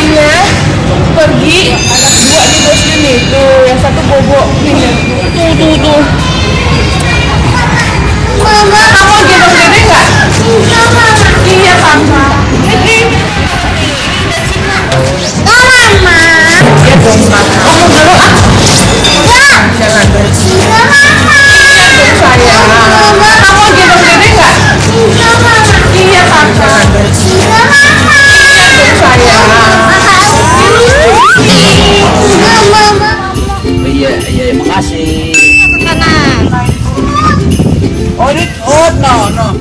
suaminya pergi. Anak dua nih bos ini tuh yang satu bobo nih. Tuh tuh tuh. Mama. Kamu gendong dede nggak? Mama iya mama mama ya dong mama Iya, makasih. Mama. Oh, ini, oh, no, no.